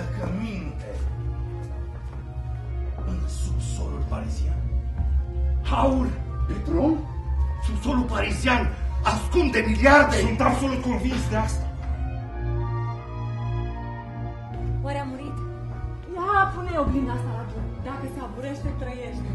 zăcăminte în subsolul parizian. Aur, petrol, subsolul parizian ascunde miliarde. Sunt absolut convins de asta. Oare a murit? Ia pune oglinda asta la drum. Dacă se aburește, trăiește.